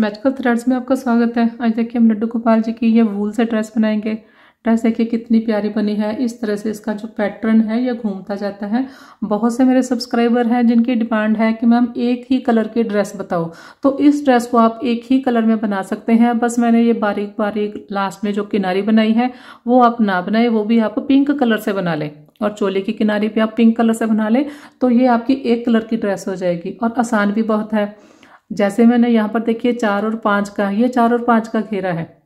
Magical threads में आपका स्वागत है। आज देखिए हम लड्डू गोपाल जी की ये वूल से ड्रेस बनाएँगे। ड्रेस देखिए कितनी प्यारी बनी है। इस तरह से इसका जो पैटर्न है, ये घूमता जाता है। बहुत से मेरे सब्सक्राइबर हैं जिनकी डिमांड है कि मैम एक ही कलर की ड्रेस बताओ। तो इस ड्रेस को आप एक ही कलर में बना सकते हैं। बस मैंने ये बारीक बारीक लास्ट में जो किनारी बनाई है, वो आप ना बनाए, वो भी आप पिंक कलर से बना लें। और चोली की किनारी पे आप पिंक कलर से बना लें तो ये आपकी एक कलर की ड्रेस हो जाएगी। और आसान भी बहुत है। जैसे मैंने यहाँ पर देखिए चार और पाँच का, ये चार और पाँच का घेरा है।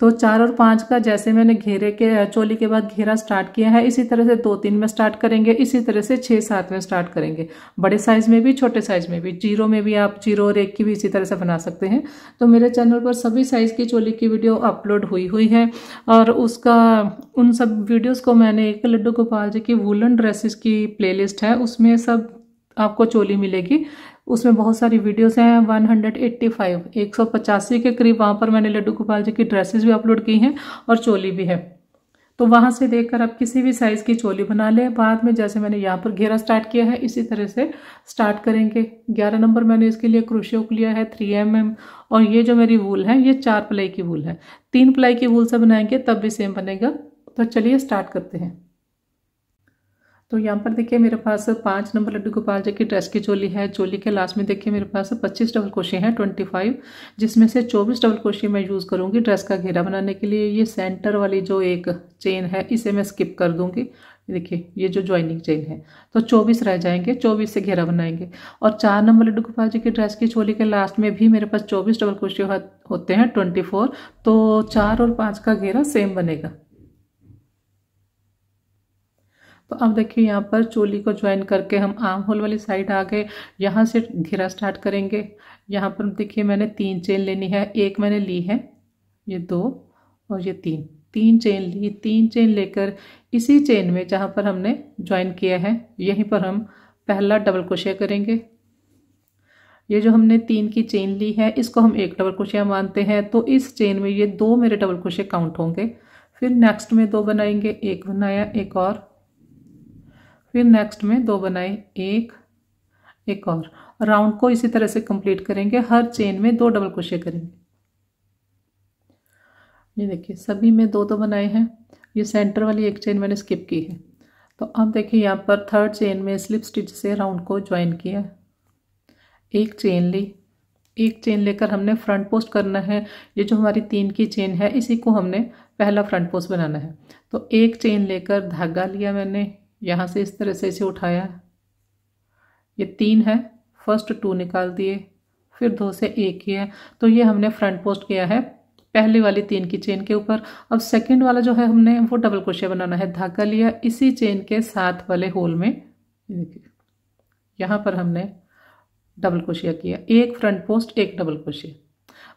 तो चार और पाँच का जैसे मैंने घेरे के चोली के बाद घेरा स्टार्ट किया है, इसी तरह से दो तीन में स्टार्ट करेंगे, इसी तरह से छः सात में स्टार्ट करेंगे। बड़े साइज़ में भी, छोटे साइज़ में भी, ज़ीरो में भी आप ज़ीरो और एक की भी इसी तरह से बना सकते हैं। तो मेरे चैनल पर सभी साइज़ की चोली की वीडियो अपलोड हुई हुई है और उसका, उन सब वीडियोज़ को मैंने एक लड्डू गोपाल जी की वुलन ड्रेसेस की प्लेलिस्ट है, उसमें सब आपको चोली मिलेगी। उसमें बहुत सारी वीडियोस हैं 185 185 के करीब वहाँ पर मैंने लड्डू गोपाल जी की ड्रेसेस भी अपलोड की हैं और चोली भी है। तो वहाँ से देखकर आप किसी भी साइज़ की चोली बना लें। बाद में जैसे मैंने यहाँ पर घेरा स्टार्ट किया है इसी तरह से स्टार्ट करेंगे। 11 नंबर मैंने इसके लिए क्रोशियो लिया है 3 एम mm, और ये जो मेरी वूल है ये चार प्लाई की वूल है। तीन प्लाई की वूल से बनाएँगे तब भी सेम बनेगा। तो चलिए स्टार्ट करते हैं। तो यहाँ पर देखिए मेरे पास पाँच नंबर लड्डू गोपाल जी की ड्रेस की चोली है। चोली के लास्ट में देखिए मेरे पास पच्चीस डबल क्रोशे हैं, ट्वेंटी फाइव, जिसमें से चौबीस डबल क्रोशे मैं यूज़ करूँगी ड्रेस का घेरा बनाने के लिए। ये सेंटर वाली जो एक चेन है, इसे मैं स्किप कर दूँगी। देखिए, ये जो ज्वाइनिंग चेन है तो चौबीस रह जाएँगे, चौबीस से घेरा बनाएँगे। और चार नंबर लड्डू गोपाल जी की ड्रेस की चोली के लास्ट में भी मेरे पास चौबीस डबल क्रोशे होते हैं, ट्वेंटी फोर तो चार और पाँच का घेरा सेम बनेगा। तो अब देखिए यहाँ पर चोली को ज्वाइन करके हम आर्म होल वाली साइड आ गए। यहाँ से घेरा स्टार्ट करेंगे। यहाँ पर देखिए मैंने तीन चेन लेनी है। एक मैंने ली है, ये दो और ये तीन। तीन चेन ली। तीन चेन लेकर इसी चेन में जहाँ पर हमने ज्वाइन किया है, यहीं पर हम पहला डबल क्रोशिया करेंगे। ये जो हमने तीन की चेन ली है, इसको हम एक डबल क्रोशिया मानते हैं। तो इस चेन में ये दो मेरे डबल क्रोशिया काउंट होंगे। फिर नेक्स्ट में दो बनाएँगे, एक बनाया, एक और। फिर नेक्स्ट में दो बनाए, एक एक और। राउंड को इसी तरह से कंप्लीट करेंगे, हर चेन में दो डबल क्रोशे करेंगे। ये देखिए, सभी में दो दो बनाए हैं। ये सेंटर वाली एक चेन मैंने स्किप की है। तो अब देखिए, यहाँ पर थर्ड चेन में स्लिप स्टिच से राउंड को ज्वाइन किया। एक चेन ली। एक चेन लेकर हमने फ्रंट पोस्ट करना है। ये जो हमारी तीन की चेन है, इसी को हमने पहला फ्रंट पोस्ट बनाना है। तो एक चेन लेकर धागा लिया मैंने। यहाँ से इस तरह से इसे उठाया। ये तीन है फ़र्स्ट टू निकाल दिए, फिर दो से एक ही है तो ये हमने फ्रंट पोस्ट किया है, पहली वाली तीन की चेन के ऊपर। अब सेकंड वाला जो है, हमने वो डबल क्रोशिया बनाना है, धागा लिया, इसी चेन के साथ वाले होल में। देखिए, यहाँ पर हमने डबल क्रोशिया किया, एक फ्रंट पोस्ट एक डबल क्रोशिया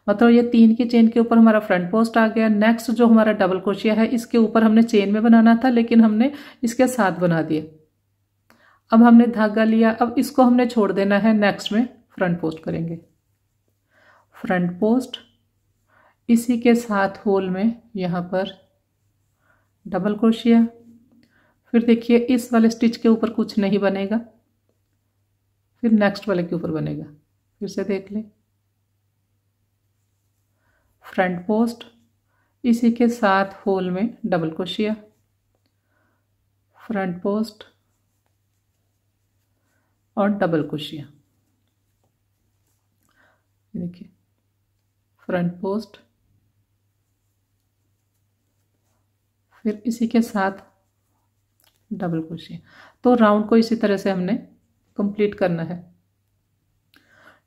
मतलब ये तीन की चेन के ऊपर हमारा फ्रंट पोस्ट आ गया। नेक्स्ट जो हमारा डबल क्रोशिया है, इसके ऊपर हमने चेन में बनाना था, लेकिन हमने इसके साथ बना दिए। अब हमने धागा लिया, अब इसको हमने छोड़ देना है। नेक्स्ट में फ्रंट पोस्ट करेंगे। फ्रंट पोस्ट इसी के साथ होल में यहाँ पर डबल क्रोशिया फिर देखिए, इस वाले स्टिच के ऊपर कुछ नहीं बनेगा। फिर नेक्स्ट वाले के ऊपर बनेगा। फिर से देख लें। फ्रंट पोस्ट, इसी के साथ होल में डबल क्रोशिया फ्रंट पोस्ट और डबल क्रोशिया देखिए, फ्रंट पोस्ट, फिर इसी के साथ डबल क्रोशिया तो राउंड को इसी तरह से हमने कंप्लीट करना है।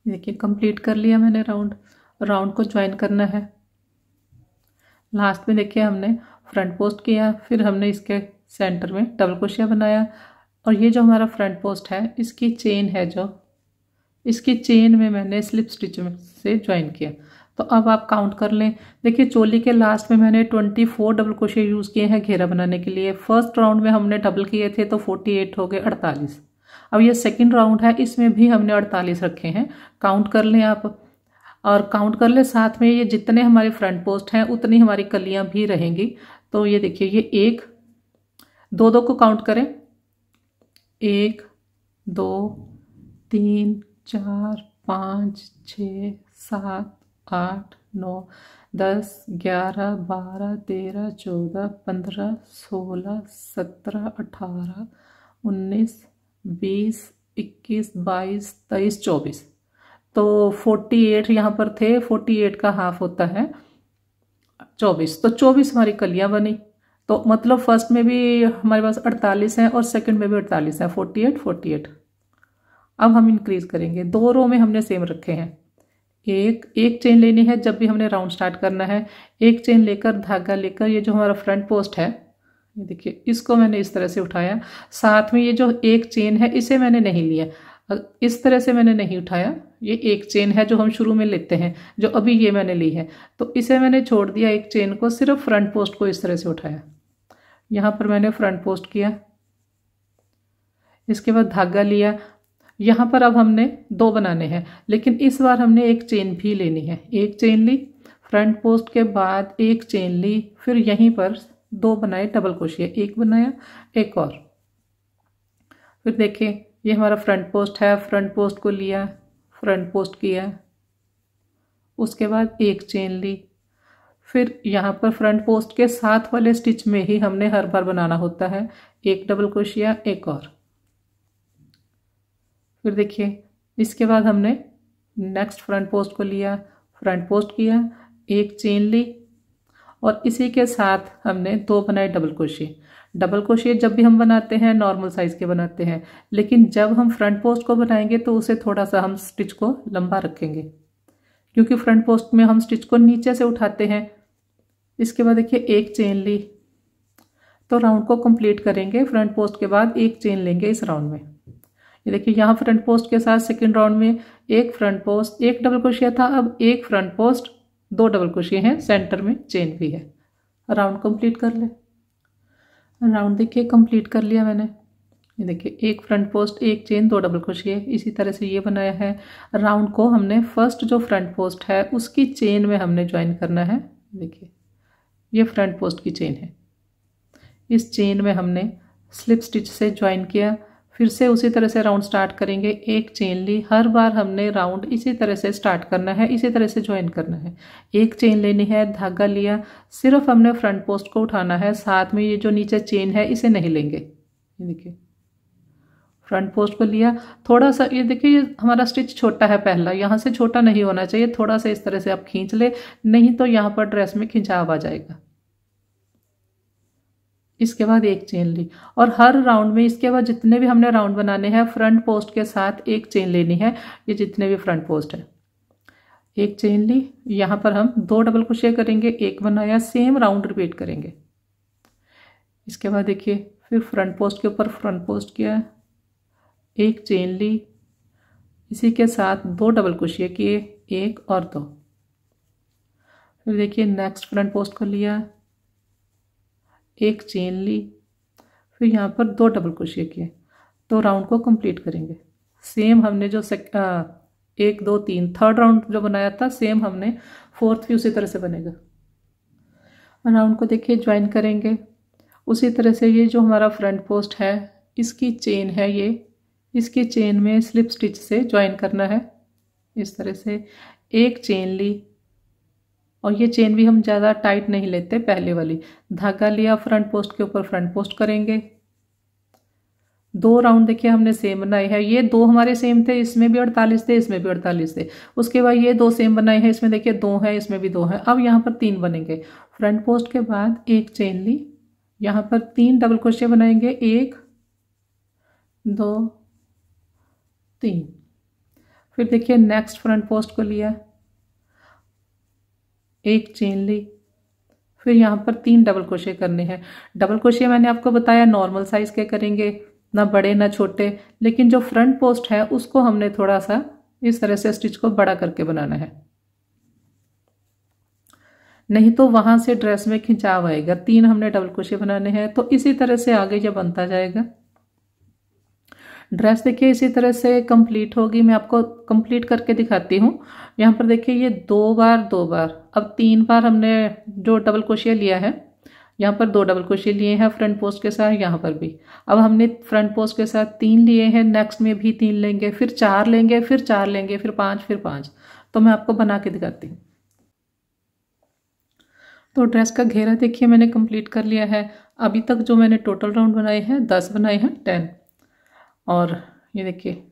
देखिए, कंप्लीट कर लिया मैंने राउंड। राउंड को ज्वाइन करना है। लास्ट में देखिए हमने फ्रंट पोस्ट किया, फिर हमने इसके सेंटर में डबल क्रोशिया बनाया। और ये जो हमारा फ्रंट पोस्ट है, इसकी चेन है जो, इसकी चेन में मैंने स्लिप स्टिच से ज्वाइन किया। तो अब आप काउंट कर लें। देखिए चोली के लास्ट में मैंने twenty four double crochet use किए हैं घेरा बनाने के लिए। फ़र्स्ट राउंड में हमने डबल किए थे तो फोर्टी एट हो गए अड़तालीस। अब ये सेकेंड राउंड है, इसमें भी हमने अड़तालीस रखे हैं। काउंट कर लें आप। और काउंट कर ले, साथ में ये जितने हमारे फ्रंट पोस्ट हैं, उतनी हमारी कलियाँ भी रहेंगी। तो ये देखिए, ये एक, दो दो को काउंट करें। एक, दो, तीन, चार, पाँच छ सात, आठ, नौ, दस, ग्यारह, बारह, तेरह, चौदह, पंद्रह, सोलह, सत्रह, अठारह, उन्नीस, बीस, इक्कीस, बाईस, तेईस, चौबीस। तो फोर्टी एट यहाँ पर थे फोर्टी एट का हाफ़ होता है, चौबीस। तो चौबीस हमारी कलियाँ बनी। तो मतलब फ़र्स्ट में भी हमारे पास अड़तालीस हैं और सेकंड में भी अड़तालीस है फोर्टी एट फोर्टी एट अब हम इंक्रीज करेंगे। दो रो में हमने सेम रखे हैं। एक एक चेन लेनी है, जब भी हमने राउंड स्टार्ट करना है। एक चेन लेकर, धागा लेकर, ये जो हमारा फ्रंट पोस्ट है देखिए, इसको मैंने इस तरह से उठाया। साथ में ये जो एक चेन है, इसे मैंने नहीं लिया। इस तरह से मैंने नहीं उठाया। ये एक चेन है जो हम शुरू में लेते हैं, जो अभी ये मैंने ली है। तो इसे मैंने छोड़ दिया एक चेन को, सिर्फ़ फ्रंट पोस्ट को इस तरह से उठाया। यहाँ पर मैंने फ्रंट पोस्ट किया। इसके बाद धागा लिया। यहाँ पर अब हमने दो बनाने हैं, लेकिन इस बार हमने एक चेन भी लेनी है। एक चेन ली फ्रंट पोस्ट के बाद एक चेन ली, फिर यहीं पर दो बनाए डबल क्रोशिया एक बनाया, एक और। फिर देखिए ये हमारा फ्रंट पोस्ट है फ्रंट पोस्ट को लिया। फ्रंट पोस्ट किया उसके बाद एक चेन ली। फिर यहाँ पर फ्रंट पोस्ट के साथ वाले स्टिच में ही हमने हर बार बनाना होता है। एक डबल क्रोशिया एक और। फिर देखिए, इसके बाद हमने नेक्स्ट फ्रंट पोस्ट को लिया। फ्रंट पोस्ट किया, एक चेन ली और इसी के साथ हमने दो बनाए डबल क्रोशिया डबल क्रोशिया जब भी हम बनाते हैं, नॉर्मल साइज़ के बनाते हैं। लेकिन जब हम फ्रंट पोस्ट को बनाएँगे तो उसे थोड़ा सा हम स्टिच को लंबा रखेंगे। क्योंकि फ्रंट पोस्ट में हम स्टिच को नीचे से उठाते हैं। इसके बाद देखिए, एक चेन ली। तो राउंड को कंप्लीट करेंगे। फ्रंट पोस्ट के बाद एक चेन लेंगे इस राउंड में। ये देखिए, यहाँ फ्रंट पोस्ट के साथ सेकेंड राउंड में एक फ्रंट पोस्ट, एक डबल क्रोशिया था। अब एक फ्रंट पोस्ट, दो डबल क्रोशिया हैं, सेंटर में चेन भी है। राउंड कंप्लीट कर ले। राउंड देखिए कंप्लीट कर लिया मैंने। ये देखिए, एक फ्रंट पोस्ट एक चेन दो डबल क्रोशिए इसी तरह से ये बनाया है। राउंड को हमने फ़र्स्ट जो फ्रंट पोस्ट है, उसकी चेन में हमने ज्वाइन करना है। देखिए, ये फ्रंट पोस्ट की चेन है। इस चेन में हमने स्लिप स्टिच से ज्वाइन किया। फिर से उसी तरह से राउंड स्टार्ट करेंगे। एक चेन ली। हर बार हमने राउंड इसी तरह से स्टार्ट करना है, इसी तरह से ज्वाइन करना है। एक चेन लेनी है, धागा लिया। सिर्फ़ हमने फ्रंट पोस्ट को उठाना है। साथ में ये जो नीचे चेन है, इसे नहीं लेंगे। ये देखिए। फ्रंट पोस्ट को लिया। थोड़ा सा, ये देखिए, ये हमारा स्टिच छोटा है पहला। यहाँ से छोटा नहीं होना चाहिए। थोड़ा सा इस तरह से आप खींच ले। नहीं तो यहाँ पर ड्रेस में खिंचाव आ जाएगा। इसके बाद एक चेन ली। और हर राउंड में, इसके बाद जितने भी हमने राउंड बनाने हैं फ्रंट पोस्ट के साथ एक चेन लेनी है। ये जितने भी फ्रंट पोस्ट है। एक चेन ली। यहाँ पर हम दो डबल क्रोशिया करेंगे, एक बनाया सेम राउंड रिपीट करेंगे। इसके बाद देखिए, फिर फ्रंट पोस्ट के ऊपर फ्रंट पोस्ट किया एक चेन ली। इसी के साथ दो डबल क्रोशिया किए, एक और दो। फिर देखिए नेक्स्ट फ्रंट पोस्ट को लिया। एक चेन ली फिर यहाँ पर दो डबल क्रोशिया किए तो राउंड को कंप्लीट करेंगे। सेम हमने जो सेक आ, एक दो तीन थर्ड राउंड जो बनाया था सेम हमने फोर्थ भी उसी तरह से बनेगा। राउंड को देखिए ज्वाइन करेंगे। उसी तरह से ये जो हमारा फ्रंट पोस्ट है इसकी चेन है ये। इसकी चेन में स्लिप स्टिच से ज्वाइन करना है। इस तरह से एक चेन ली और ये चेन भी हम ज़्यादा टाइट नहीं लेते पहले वाली। धागा लिया फ्रंट पोस्ट के ऊपर फ्रंट पोस्ट करेंगे। दो राउंड देखिए हमने सेम बनाए हैं। ये दो हमारे सेम थे, इसमें भी अड़तालीस थे, इसमें भी अड़तालीस थे। उसके बाद ये दो सेम बनाए हैं, इसमें देखिए दो है, इसमें भी दो है। अब यहाँ पर तीन बनेंगे। फ्रंट पोस्ट के बाद एक चेन ली। यहाँ पर तीन डबल क्रोशिया बनाएँगे। एक, दो, तीन। फिर देखिए नेक्स्ट फ्रंट पोस्ट को लिया। एक चेन ली। फिर यहाँ पर तीन डबल क्रोशे करने हैं। डबल क्रोशे मैंने आपको बताया नॉर्मल साइज़ के करेंगे, ना बड़े, ना छोटे, लेकिन जो फ्रंट पोस्ट है, उसको हमने थोड़ा सा इस तरह से स्टिच को बड़ा करके बनाना है। नहीं तो वहाँ से ड्रेस में खिंचाव आएगा। तीन हमने डबल क्रोशे बनाने हैं तो इसी तरह से आगे जब बनता जाएगा। ड्रेस देखिए, इसी तरह से कंप्लीट होगी। मैं आपको कंप्लीट करके दिखाती हूँ। यहाँ पर देखिए, ये दो बार दो बार। अब तीन बार हमने जो डबल क्रोशिया लिया है, यहाँ पर दो डबल क्रोशिया लिए हैं फ्रंट पोस्ट के साथ, यहाँ पर भी। अब हमने फ्रंट पोस्ट के साथ तीन लिए हैं नेक्स्ट में भी तीन लेंगे, फिर चार लेंगे, फिर चार लेंगे, फिर पाँच फिर पाँच। तो मैं आपको बना के दिखाती हूँ। तो ड्रेस का घेरा देखिए, मैंने कंप्लीट कर लिया है। अभी तक जो मैंने टोटल राउंड बनाए हैं, दस बनाए हैं टेन और ये देखिए,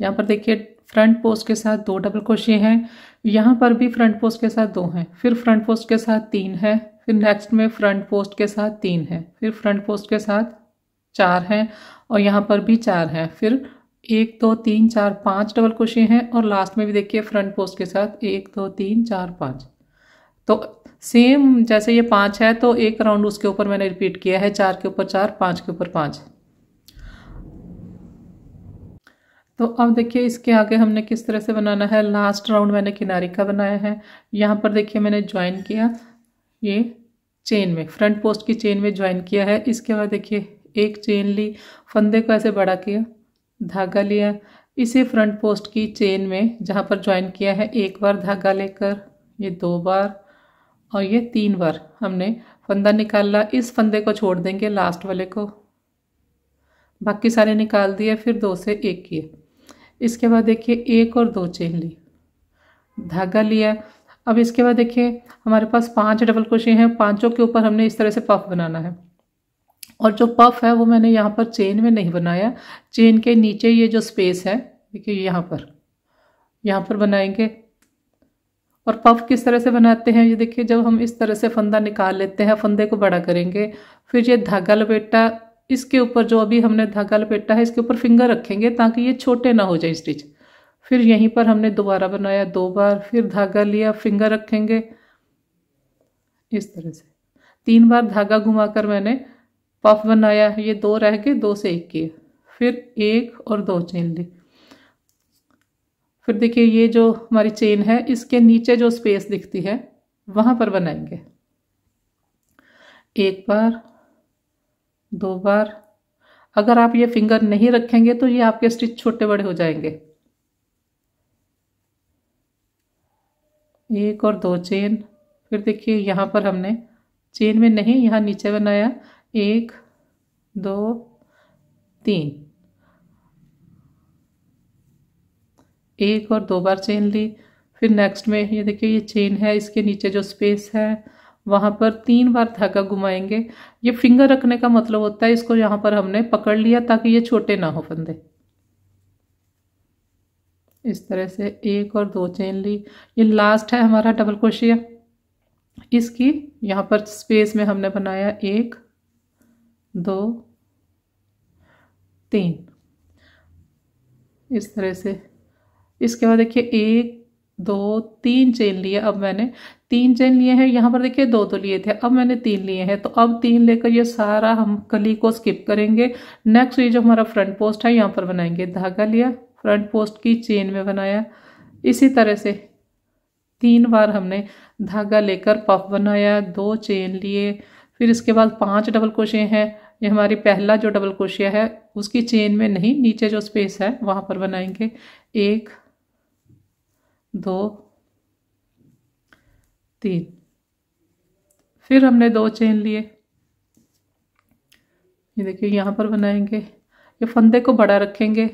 यहाँ पर देखिए फ्रंट पोस्ट के साथ दो डबल क्रोशे हैं, यहाँ पर भी फ्रंट पोस्ट के साथ दो हैं, फिर फ्रंट पोस्ट के साथ तीन है, फिर नेक्स्ट में फ्रंट पोस्ट के साथ तीन है, फिर फ्रंट पोस्ट के साथ चार हैं और यहाँ पर भी चार हैं, फिर एक, दो, तीन, चार, पाँच डबल क्रोशे हैं और लास्ट में भी देखिए फ्रंट पोस्ट के साथ एक, दो, तीन, चार, पाँच। तो सेम जैसे ये पाँच है तो एक राउंड उसके ऊपर मैंने रिपीट किया है, चार के ऊपर चार, पाँच के ऊपर पाँच। तो अब देखिए इसके आगे हमने किस तरह से बनाना है। लास्ट राउंड मैंने किनारी का बनाया है। यहाँ पर देखिए मैंने ज्वाइन किया ये चेन में फ्रंट पोस्ट की चेन में ज्वाइन किया है। इसके बाद देखिए एक चेन ली, फंदे को ऐसे बड़ा किया, धागा लिया। इसे फ्रंट पोस्ट की चेन में जहाँ पर ज्वाइन किया है, एक बार धागा लेकर, ये दो बार और ये तीन बार हमने फंदा निकाला। इस फंदे को छोड़ देंगे लास्ट वाले को। बाकी सारे निकाल दिए, फिर दो से एक किए। इसके बाद देखिए एक और दो चेन ली धागा लिया। अब इसके बाद देखिए, हमारे पास पाँच डबल क्रोशे हैं, पाँचों के ऊपर हमने इस तरह से पफ बनाना है। और जो पफ है वो मैंने यहाँ पर चेन में नहीं बनाया। चेन के नीचे ये जो स्पेस है, देखिए यहाँ पर यहाँ पर बनाएँगे। और पफ किस तरह से बनाते हैं, ये देखिए, जब हम इस तरह से फंदा निकाल लेते हैं, फंदे को बड़ा करेंगे, फिर ये धागा लपेटा इसके ऊपर जो अभी हमने धागा लपेटा है, इसके ऊपर फिंगर रखेंगे ताकि ये छोटे ना हो जाए स्टिच फिर यहीं पर हमने दोबारा बनाया दो बार, फिर धागा लिया फिंगर रखेंगे। इस तरह से। तीन बार धागा घुमाकर मैंने पफ बनाया, ये दो रह गए, दो से एक किए। फिर एक और दो चेन ली। फिर देखिए, ये जो हमारी चेन है, इसके नीचे जो स्पेस दिखती है, वहाँ पर बनाएँगे। एक बार दो बार। अगर आप ये फिंगर नहीं रखेंगे तो ये आपके स्टिच छोटे बड़े हो जाएँगे। एक और दो चेन फिर देखिए यहाँ पर हमने चेन में नहीं, यहाँ नीचे बनाया। एक, दो, तीन। एक और दो बार चेन ली। फिर नेक्स्ट में ये देखिए ये चेन है, इसके नीचे जो स्पेस है वहाँ पर तीन बार धागा घुमाएँगे। ये फिंगर रखने का मतलब होता है, इसको यहाँ पर हमने पकड़ लिया ताकि ये छोटे ना हो फंदे। इस तरह से एक और दो चेन ली। ये लास्ट है हमारा डबल क्रोशिया इसकी यहाँ पर स्पेस में हमने बनाया एक, दो, तीन। इस तरह से। इसके बाद देखिए, एक दो, तीन चेन लिए, अब मैंने तीन चेन लिए हैं। यहाँ पर देखिए दो दो लिए थे, अब मैंने तीन लिए हैं। तो अब तीन लेकर ये सारा हम कली को स्किप करेंगे। नेक्स्ट ये जो हमारा फ्रंट पोस्ट है, यहाँ पर बनाएँगे। धागा लिया फ्रंट पोस्ट की चेन में बनाया। इसी तरह से तीन बार हमने धागा लेकर पफ बनाया, दो चेन लिए। फिर इसके बाद पाँच डबल क्रोशे हैं। ये हमारी पहला जो डबल क्रोशिया है, उसकी चेन में नहीं, नीचे जो स्पेस है, वहाँ पर बनाएँगे। एक दो, तीन। फिर हमने दो चेन लिए। ये देखिए, यहाँ पर बनाएँगे। ये फंदे को बड़ा रखेंगे।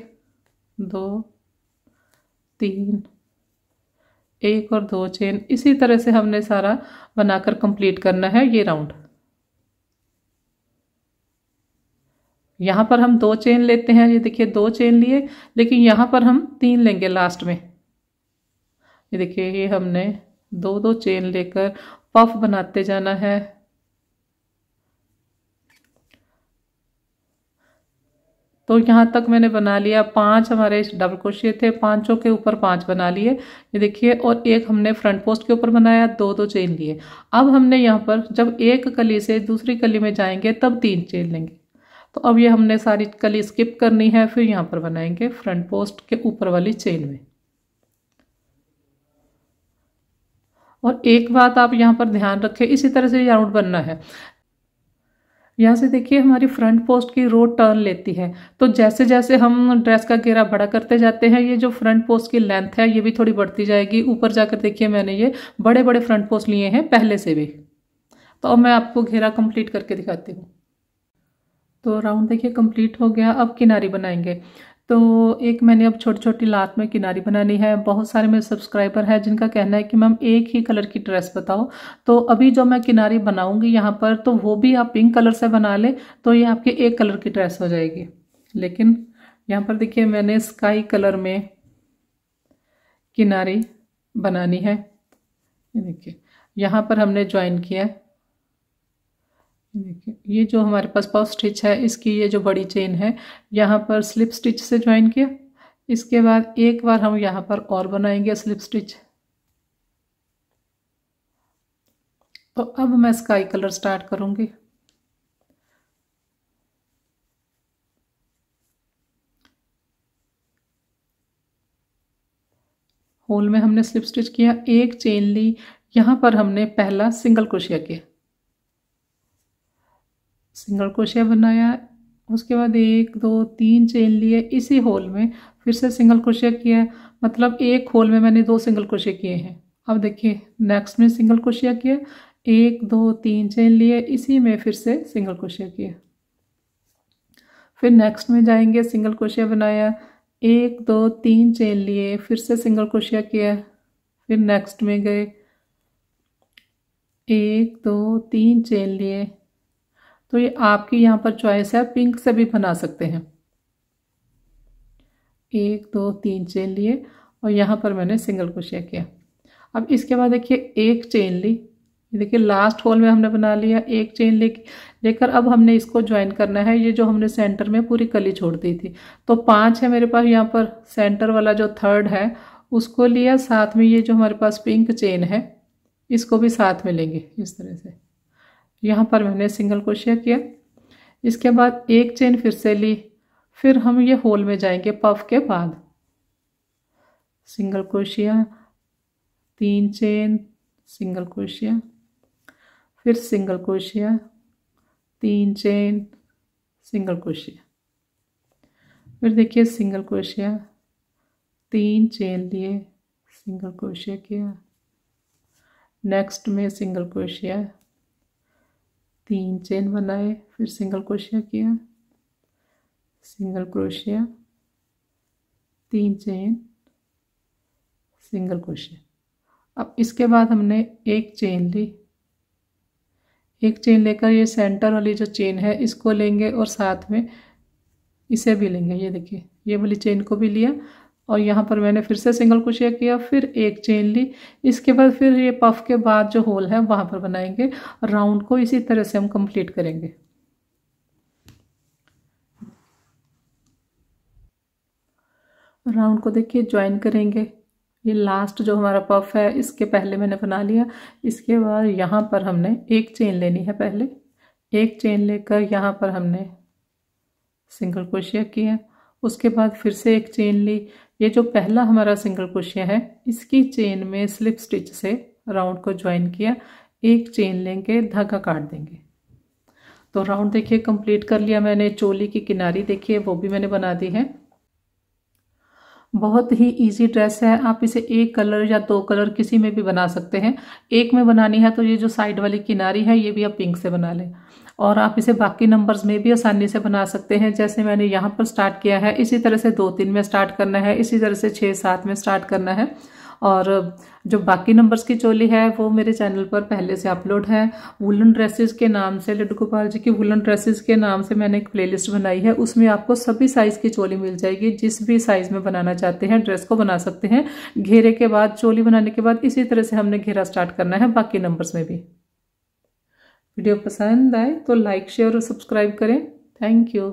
दो, तीन, एक और दो चेन। इसी तरह से हमने सारा बनाकर कंप्लीट करना है ये राउंड। यहाँ पर हम दो चेन लेते हैं। ये देखिए, दो चेन लिए, लेकिन यहाँ पर हम तीन लेंगे लास्ट में। ये देखिए, ये हमने दो दो चेन लेकर पफ बनाते जाना है। तो यहाँ तक मैंने बना लिया पाँच, हमारे डबल क्रोशिया थे, पाँचों के ऊपर पाँच बना लिए। ये देखिए, और एक हमने फ्रंट पोस्ट के ऊपर बनाया, दो दो चेन लिए। अब हमने यहाँ पर, जब एक कली से दूसरी कली में जाएँगे, तब तीन चेन लेंगे। तो अब ये हमने सारी कली स्किप करनी है, फिर यहाँ पर बनाएँगे फ्रंट पोस्ट के ऊपर वाली चेन में। और एक बात आप यहाँ पर ध्यान रखें, इसी तरह से राउंड बनना है। यहाँ से देखिए, हमारी फ्रंट पोस्ट की रो टर्न लेती है। तो जैसे जैसे हम ड्रेस का घेरा बड़ा करते जाते हैं, ये जो फ्रंट पोस्ट की लेंथ है, ये भी थोड़ी बढ़ती जाएगी। ऊपर जाकर देखिए, मैंने ये बड़े बड़े फ्रंट पोस्ट लिए हैं, पहले से भी। तो अब मैं आपको घेरा कंप्लीट करके दिखाती हूँ। तो राउंड देखिए कंप्लीट हो गया। अब किनारी बनाएँगे। तो एक मैंने अब छोटी छोटी लात में किनारी बनानी है। बहुत सारे मेरे सब्सक्राइबर हैं जिनका कहना है कि मैम एक ही कलर की ड्रेस बताओ। तो अभी जो मैं किनारी बनाऊँगी यहाँ पर तो वो भी आप पिंक कलर से बना लें तो ये आपके एक कलर की ड्रेस हो जाएगी। लेकिन यहाँ पर देखिए मैंने स्काई कलर में किनारी बनानी है। देखिए, यहाँ पर हमने ज्वाइन किया देखिए, ये जो हमारे पास पाव स्टिच है, इसकी ये जो बड़ी चेन है, यहाँ पर स्लिप स्टिच से ज्वाइन किया। इसके बाद एक बार हम यहाँ पर और बनाएँगे स्लिप स्टिच। तो अब मैं स्काई कलर स्टार्ट करूँगी। होल में हमने स्लिप स्टिच किया, एक चेन ली, यहाँ पर हमने पहला सिंगल क्रोशिया किया। सिंगल क्रोशिया बनाया, उसके बाद एक, दो, तीन चेन लिए, इसी होल में फिर से सिंगल क्रोशिया किया। मतलब एक होल में मैंने दो सिंगल क्रोशिया किए हैं। अब देखिए नेक्स्ट में सिंगल क्रोशिया किया, एक, दो, तीन चेन लिए, इसी में फिर से सिंगल क्रोशिया किया। फिर नेक्स्ट में जाएँगे, सिंगल क्रोशिया बनाया, एक, दो, तीन चेन लिए, फिर से सिंगल क्रोशिया किया। फिर नेक्स्ट में गए, एक, दो, तीन चेन लिए तो ये आपकी यहाँ पर चॉइस है पिंक से भी बना सकते हैं। एक, दो, तीन चेन लिए और यहाँ पर मैंने सिंगल क्रोशिया किया। अब इसके बाद देखिए एक चेन ली। देखिए लास्ट होल में हमने बना लिया, एक चेन ले, लेकर अब हमने इसको ज्वाइन करना है। ये जो हमने सेंटर में पूरी कली छोड़ दी थी। तो पाँच है मेरे पास यहाँ पर सेंटर वाला जो थर्ड है, उसको लिया। साथ में ये जो हमारे पास पिंक चेन है, इसको भी साथ में लेंगे, इस तरह से। यहाँ पर मैंने सिंगल क्रोशिया किया। इसके बाद एक चेन फिर से ली। फिर हम ये होल में जाएँगे पफ के बाद। सिंगल क्रोशिया तीन चेन सिंगल क्रोशिया फिर सिंगल क्रोशिया तीन चेन सिंगल क्रोशिया फिर देखिए सिंगल क्रोशिया तीन चेन लिए सिंगल क्रोशिया किया। नेक्स्ट में सिंगल क्रोशिया तीन चेन बनाए, फिर सिंगल क्रोशिया किया। सिंगल क्रोशिया, तीन चेन, सिंगल क्रोशिया। अब इसके बाद हमने एक चेन ली। एक चेन लेकर ये सेंटर वाली जो चेन है, इसको लेंगे और साथ में इसे भी लेंगे। ये देखिए, ये वाली चेन को भी लिया। और यहाँ पर मैंने फिर से सिंगल क्रोशिया किया, फिर एक चेन ली। इसके बाद फिर ये पफ के बाद जो होल है, वहाँ पर बनाएँगे। राउंड को इसी तरह से हम कंप्लीट करेंगे। राउंड को देखिए ज्वाइन करेंगे। ये लास्ट जो हमारा पफ है, इसके पहले मैंने बना लिया। इसके बाद यहाँ पर हमने एक चेन लेनी है पहले। एक चेन लेकर यहाँ पर हमने सिंगल क्रोशिया किया। उसके बाद फिर से एक चेन ली। ये जो पहला हमारा सिंगल क्रोशिया है, इसकी चेन में स्लिप स्टिच से राउंड को ज्वाइन किया, एक चेन लेंगे, धागा काट देंगे। तो राउंड देखिए कंप्लीट कर लिया मैंने, चोली की किनारी देखिए, वो भी मैंने बना दी है। बहुत ही इजी ड्रेस है। आप इसे एक कलर या दो कलर किसी में भी बना सकते हैं। एक में बनानी है तो ये जो साइड वाली किनारी है, ये भी आप पिंक से बना लें। और आप इसे बाकी नंबर्स में भी आसानी से बना सकते हैं। जैसे मैंने यहाँ पर स्टार्ट किया है, इसी तरह से दो तीन में स्टार्ट करना है, इसी तरह से छः सात में स्टार्ट करना है। और जो बाकी नंबर्स की चोली है, वो मेरे चैनल पर पहले से अपलोड है। वुलन ड्रेसेस के नाम से लड्डू गोपाल जी की वुलन ड्रेसेस के नाम से मैंने एक प्लेलिस्ट बनाई है। उसमें आपको सभी साइज़ की चोली मिल जाएगी। जिस भी साइज़ में बनाना चाहते हैं ड्रेस को बना सकते हैं। घेरे के बाद, चोली बनाने के बाद, इसी तरह से हमने घेरा स्टार्ट करना है बाकी नंबर्स में भी। वीडियो पसंद आए तो लाइक शेयर और सब्सक्राइब करें। Thank you